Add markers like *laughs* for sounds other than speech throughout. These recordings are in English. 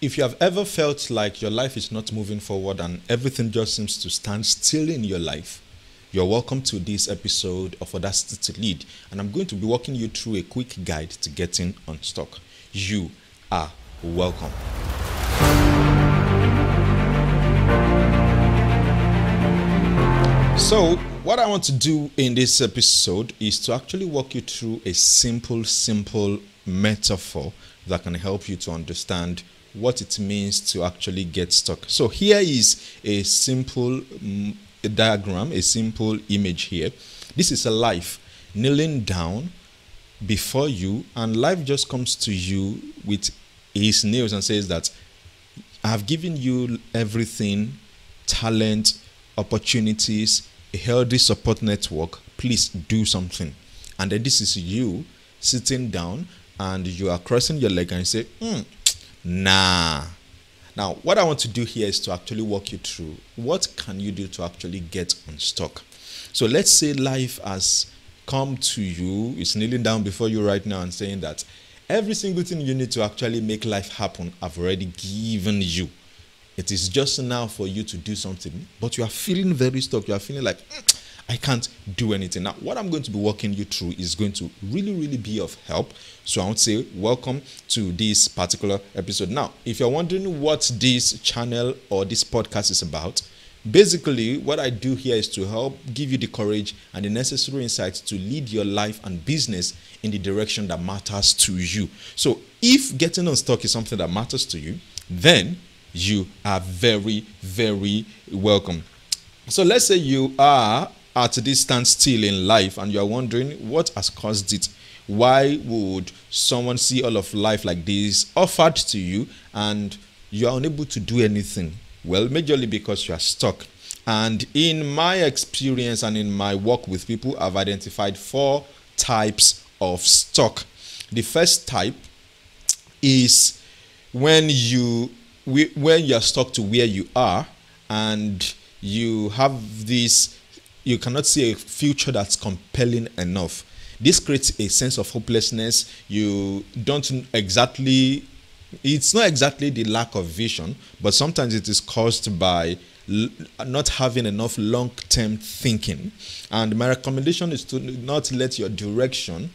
if you have ever felt like your life is not moving forward and everything just seems to stand still in your life, you're welcome to this episode of Audacity to Lead. And I'm going to be walking you through a quick guide to getting unstuck. You are welcome. So, what I want to do in this episode is to actually walk you through a simple, simple metaphor that can help you to understand what it means to actually get stuck. So, here is a simple mm, diagram, a simple image here. This is a life kneeling down before you, and life just comes to you with his nails and says that I have given you everything talent, opportunities, a healthy support network. Please do something. And then this is you sitting down and you are crossing your leg and you say, mm, nah. Now, what I want to do here is to actually walk you through what can you do to actually get unstuck. So let's say life has come to you, it's kneeling down before you right now and saying that every single thing you need to actually make life happen, I've already given you. It is just now for you to do something, but you are feeling very stuck. You are feeling like, "Mm, I can't do anything. Now, what I'm going to be walking you through is going to really, really be of help. So, I would say, welcome to this particular episode. Now, if you're wondering what this channel or this podcast is about, basically, what I do here is to help give you the courage and the necessary insights to lead your life and business in the direction that matters to you. So, if getting unstuck is something that matters to you, then you are very, very welcome. So let's say you are at this standstill in life and you are wondering what has caused it. Why would someone see all of life like this offered to you and you are unable to do anything? Well, majorly because you are stuck. And in my experience and in my work with people, I've identified four types of stuck. The first type is when you when you are stuck to where you are and you have this you cannot see a future that's compelling enough. This creates a sense of hopelessness. You don't exactly it's not exactly the lack of vision but sometimes it is caused by not having enough long-term thinking. And my recommendation is to not let your direction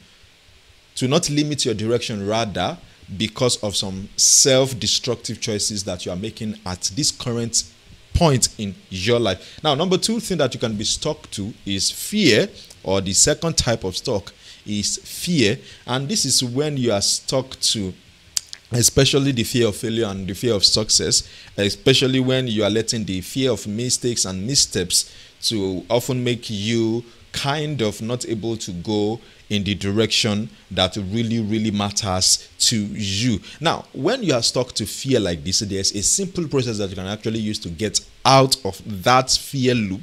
to not limit your direction rather because of some self-destructive choices that you are making at this current point in your life. Now number two thing that you can be stuck to is fear or the second type of stuck is fear. And this is when you are stuck to especially the fear of failure and the fear of success, especially when you are letting the fear of mistakes and missteps to often make you kind of not able to go in the direction that really, really matters to you. Now, when you are stuck to fear like this, there's a simple process that you can actually use to get out of that fear loop.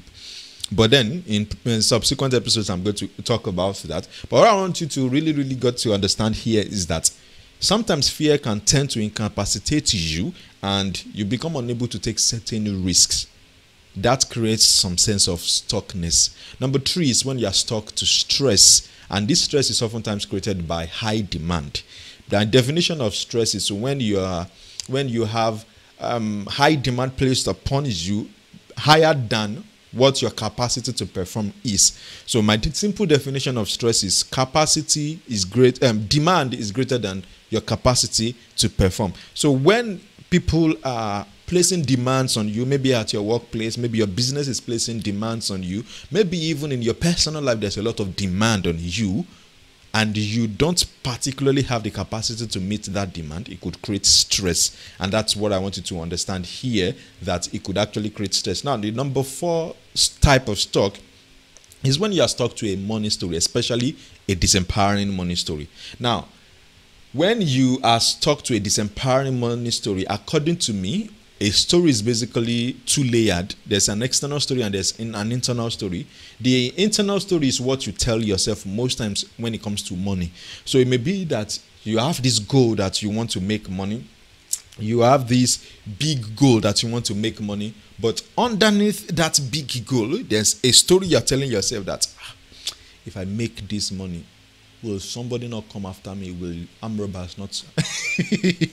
But then in, in subsequent episodes, I'm going to talk about that. But what I want you to really, really get to understand here is that sometimes fear can tend to incapacitate you and you become unable to take certain risks. That creates some sense of stuckness. Number three is when you are stuck to stress, and this stress is oftentimes created by high demand. The definition of stress is when you are when you have um, high demand placed upon you higher than what your capacity to perform is. So my simple definition of stress is capacity is great um, demand is greater than your capacity to perform. So when people are placing demands on you, maybe at your workplace, maybe your business is placing demands on you, maybe even in your personal life there's a lot of demand on you and you don't particularly have the capacity to meet that demand, it could create stress. And that's what I want you to understand here that it could actually create stress. Now, the number four type of stock is when you are stuck to a money story, especially a disempowering money story. Now, when you are stuck to a disempowering money story, according to me, a story is basically two layered. There's an external story and there's an internal story. The internal story is what you tell yourself most times when it comes to money. So it may be that you have this goal that you want to make money. You have this big goal that you want to make money, but underneath that big goal, there's a story you're telling yourself that "Ah, if I make this money, will somebody not come after me? Will arm robbers not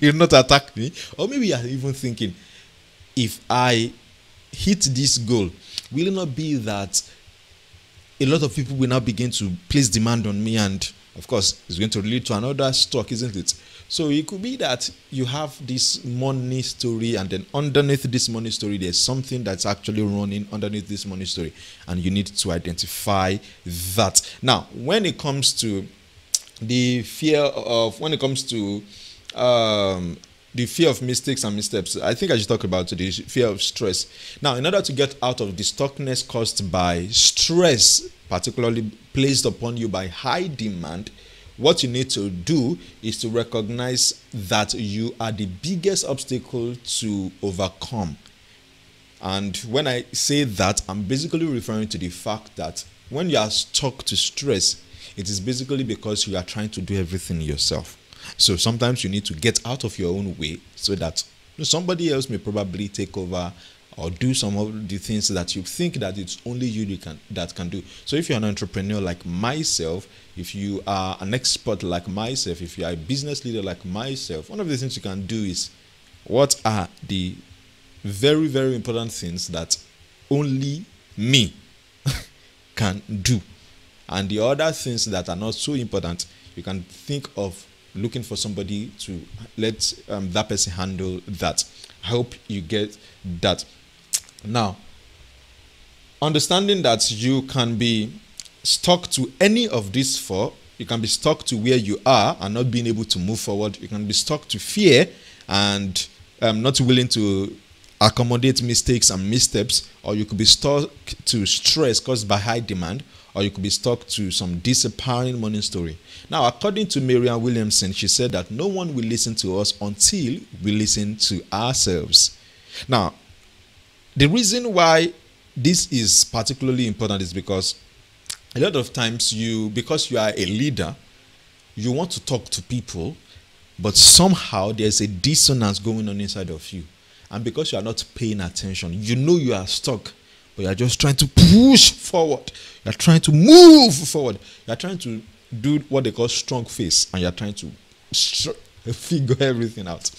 *laughs* not attack me? Or maybe you're even thinking, if I hit this goal, will it not be that a lot of people will now begin to place demand on me and of course it's going to lead to another stock, isn't it? So it could be that you have this money story, and then underneath this money story, there's something that's actually running underneath this money story, and you need to identify that. Now, when it comes to the fear of, when it comes to um, the fear of mistakes and missteps, I think I should talk about the fear of stress. Now, in order to get out of the stuckness caused by stress, particularly placed upon you by high demand, what you need to do is to recognize that you are the biggest obstacle to overcome. And when I say that, I'm basically referring to the fact that when you are stuck to stress, it is basically because you are trying to do everything yourself. So sometimes you need to get out of your own way so that somebody else may probably take over or do some of the things that you think that it's only you, you can, that can do. So if you're an entrepreneur like myself, if you are an expert like myself, if you are a business leader like myself, one of the things you can do is what are the very, very important things that only me *laughs* can do. And the other things that are not so important, you can think of looking for somebody to let um, that person handle that. I hope you get that. Now, understanding that you can be stuck to any of these four, you can be stuck to where you are and not being able to move forward. You can be stuck to fear and um, not willing to accommodate mistakes and missteps, or you could be stuck to stress caused by high demand, or you could be stuck to some disappointing money story. Now, according to Marianne Williamson, she said that no one will listen to us until we listen to ourselves. Now, the reason why this is particularly important is because a lot of times you, because you are a leader, you want to talk to people, but somehow there's a dissonance going on inside of you. And because you are not paying attention, you know you are stuck, but you are just trying to push forward. You are trying to move forward. You are trying to do what they call strong face, and you are trying to *laughs* figure everything out.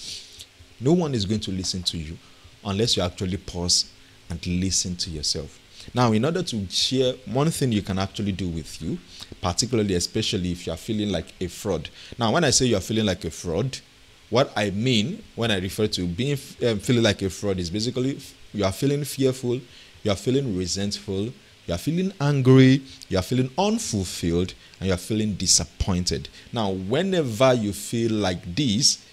No one is going to listen to you unless you actually pause and listen to yourself. Now, in order to share one thing you can actually do with you, particularly, especially if you are feeling like a fraud. Now, when I say you are feeling like a fraud, what I mean when I refer to being um, feeling like a fraud is basically you are feeling fearful, you are feeling resentful, you are feeling angry, you are feeling unfulfilled, and you are feeling disappointed. Now, whenever you feel like this,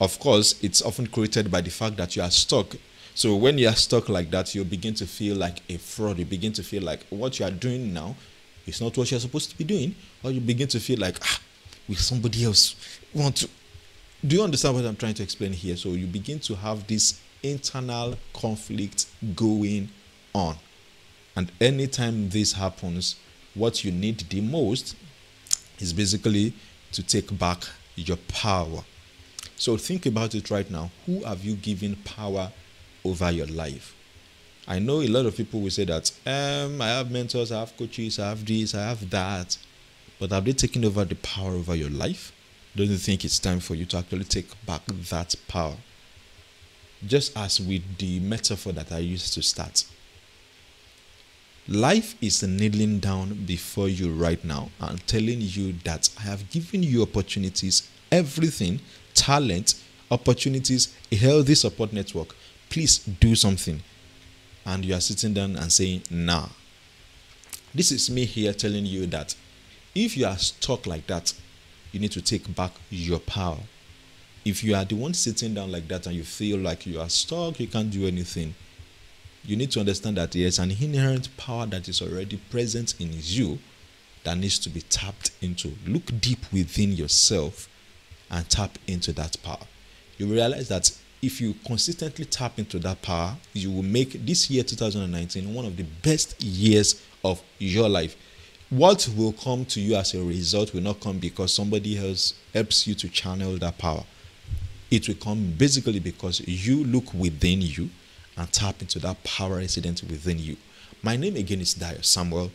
of course, it's often created by the fact that you are stuck. So when you are stuck like that, you begin to feel like a fraud. You begin to feel like what you are doing now is not what you're supposed to be doing, or you begin to feel like ah, will somebody else want to? Do you understand what I'm trying to explain here? So you begin to have this internal conflict going on, and anytime this happens, what you need the most is basically to take back your power so think about it right now. Who have you given power over your life? I know a lot of people will say that um, I have mentors, I have coaches, I have this, I have that. But have they taken over the power over your life? Don't you think it's time for you to actually take back that power? Just as with the metaphor that I used to start. Life is kneeling down before you right now and telling you that I have given you opportunities, everything talent, opportunities, a healthy support network. Please do something. And you are sitting down and saying, nah. This is me here telling you that if you are stuck like that, you need to take back your power. If you are the one sitting down like that and you feel like you are stuck, you can't do anything, you need to understand that there's an inherent power that is already present in you that needs to be tapped into. Look deep within yourself and tap into that power. You realize that if you consistently tap into that power, you will make this year 2019 one of the best years of your life. What will come to you as a result will not come because somebody else helps you to channel that power. It will come basically because you look within you and tap into that power resident within you. My name again is Dayo Samuel.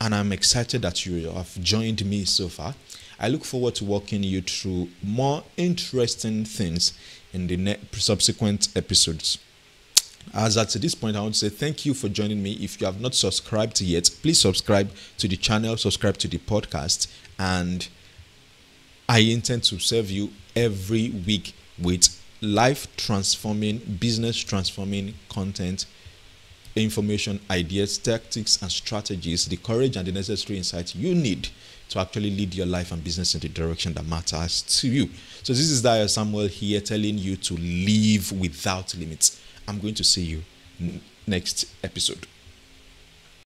and I'm excited that you have joined me so far. I look forward to walking you through more interesting things in the subsequent episodes. As at this point, I want to say thank you for joining me. If you have not subscribed yet, please subscribe to the channel, subscribe to the podcast, and I intend to serve you every week with life transforming, business transforming content, information, ideas, tactics, and strategies, the courage and the necessary insight you need to actually lead your life and business in the direction that matters to you. So, this is Dayo Samuel here telling you to live without limits. I'm going to see you next episode.